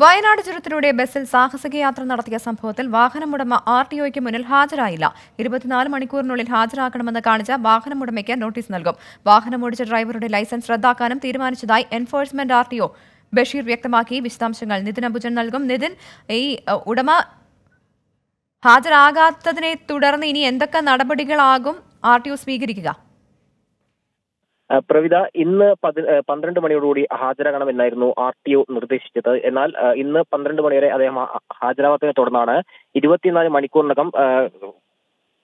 വയനാട് ചുരത്തിലൂടെ ബസ്സിൽ സാഹസിക യാത്ര നടത്തിയ സംഭവത്തിൽ വാഹനമുടമ ആർ ടി ഒയ്ക്ക് മുന്നിൽ ഹാജരായില്ല. ഇരുപത്തിനാല് മണിക്കൂറിനുള്ളിൽ ഹാജരാക്കണമെന്ന് കാണിച്ച വാഹനമുടമയ്ക്ക് നോട്ടീസ് നൽകും. വാഹനമോടിച്ച ഡ്രൈവറുടെ ലൈസൻസ് റദ്ദാക്കാനും തീരുമാനിച്ചതായി enforcement R T O Basheer വ്യക്തമാക്കി. വിശദാംശങ്ങൾ നിതിൻ അബുജൻ നൽകും. നിതിൻ ഈ ഉടമ ഹാജരാകാത്തതിനെ തുടർന്ന് ഇനി എന്തൊക്കെ നടപടികളാകും ആർ ടി ഒ സ്വീകരിക്കുക? പ്രവിത ഇന്ന് പന്ത്രണ്ട് മണിയോടുകൂടി ഹാജരാകണമെന്നായിരുന്നു ആർ ടി ഒ നിർദ്ദേശിച്ചത്. എന്നാൽ ഇന്ന് പന്ത്രണ്ട് മണിവരെ അദ്ദേഹം ഹാജരാവാത്തതിനെ തുടർന്നാണ് ഇരുപത്തിനാല് മണിക്കൂറിനകം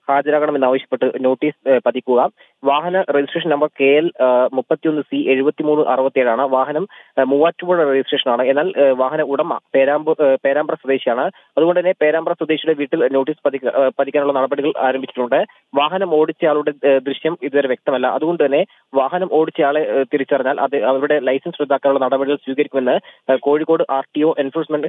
ഹാജരാകണമെന്നാവശ്യപ്പെട്ട് നോട്ടീസ് പതിക്കുക. വാഹന രജിസ്ട്രേഷൻ നമ്പർ കെ എൽ മുപ്പത്തിയൊന്ന് സി എഴുപത്തിമൂന്ന് അറുപത്തിയേഴാണ്. വാഹനം മൂവാറ്റുപുഴ രജിസ്ട്രേഷനാണ്. എന്നാൽ വാഹന ഉടമ പേരാമ്പൂർ പേരാമ്പ്ര സ്വദേശിയാണ്. അതുകൊണ്ട് തന്നെ പേരാമ്പ്ര സ്വദേശിയുടെ വീട്ടിൽ നോട്ടീസ് പതിക്ക- പതിക്കാനുള്ള നടപടികൾ ആരംഭിച്ചിട്ടുണ്ട്. വാഹനം ഓടിച്ചയാളുടെ ദൃശ്യം ഇതുവരെ വ്യക്തമല്ല. അതുകൊണ്ട് തന്നെ വാഹനം ഓടിച്ചയാളെ തിരിച്ചറിഞ്ഞാൽ അത് അവരുടെ ലൈസൻസ് റദ്ദാക്കാനുള്ള നടപടികൾ സ്വീകരിക്കുമെന്ന് Kozhikode R T O enforcement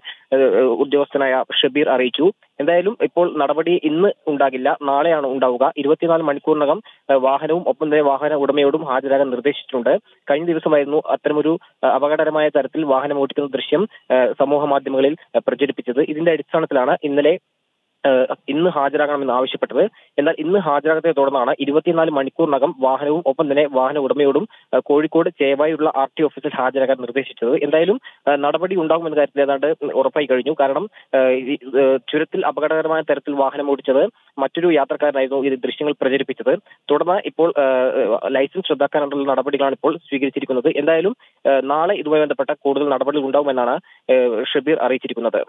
ഉദ്യോഗസ്ഥനായ ഷബീർ അറിയിച്ചു. എന്തായാലും ഇപ്പോൾ നടപടി ഇന്ന് ഉണ്ടാകില്ല. നാളെയാണ് ഉണ്ടാവുക. ഇരുപത്തിനാല് മണിക്കൂറിനകം വാഹനവും ഒപ്പം തന്നെ വാഹന ഉടമയോടും ഹാജരാകാൻ നിർദ്ദേശിച്ചിട്ടുണ്ട്. കഴിഞ്ഞ ദിവസമായിരുന്നു അത്തരമൊരു അപകടകരമായ തരത്തിൽ വാഹനം ഓടിക്കുന്ന ദൃശ്യം സമൂഹ മാധ്യമങ്ങളിൽ പ്രചരിപ്പിച്ചത്. ഇതിന്റെ അടിസ്ഥാനത്തിലാണ് ഇന്നലെ ഇന്ന് ഹാജരാകണമെന്ന് ആവശ്യപ്പെട്ടത്. എന്നാൽ ഇന്ന് ഹാജരാകത്തെ തുടർന്നാണ് ഇരുപത്തിനാല് മണിക്കൂറിനകം വാഹനവും ഒപ്പം തന്നെ വാഹന ഉടമയോടും കോഴിക്കോട് ചേവായുള്ള ആർ ടി ഓഫീസിൽ ഹാജരാകാൻ നിർദ്ദേശിച്ചത്. എന്തായാലും നടപടി ഉണ്ടാകുമെന്ന കാര്യത്തിൽ ഏതാണ്ട് ഉറപ്പായി കഴിഞ്ഞു. കാരണം ചുരത്തിൽ അപകടകരമായ തരത്തിൽ വാഹനം ഓടിച്ചത് മറ്റൊരു യാത്രക്കാരനായിരുന്നു ഈ ദൃശ്യങ്ങൾ പ്രചരിപ്പിച്ചത്. തുടർന്ന് ഇപ്പോൾ ലൈസൻസ് റദ്ദാക്കാനുള്ള നടപടികളാണ് ഇപ്പോൾ സ്വീകരിച്ചിരിക്കുന്നത്. എന്തായാലും നാളെ ഇതുമായി ബന്ധപ്പെട്ട കൂടുതൽ നടപടികൾ ഉണ്ടാകുമെന്നാണ് ഷബീർ അറിയിച്ചിരിക്കുന്നത്.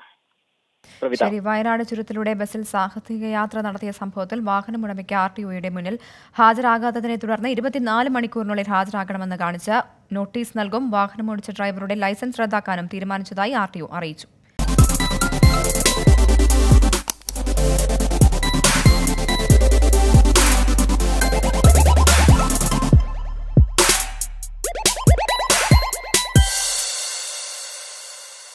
ശരി വയനാട് ചുരത്തിലൂടെ ബസ്സിൽ സാഹസിക യാത്ര നടത്തിയ സംഭവത്തിൽ വാഹനമുടമയ്ക്ക് ആർ ടി ഒയുടെ മുന്നിൽ ഹാജരാകാത്തതിനെ തുടർന്ന് ഇരുപത്തിനാല് മണിക്കൂറിനുള്ളിൽ ഹാജരാക്കണമെന്ന് കാണിച്ച് നോട്ടീസ് നൽകും. വാഹനമോടിച്ച ഡ്രൈവറുടെ ലൈസൻസ് റദ്ദാക്കാനും തീരുമാനിച്ചതായി ആർ അറിയിച്ചു.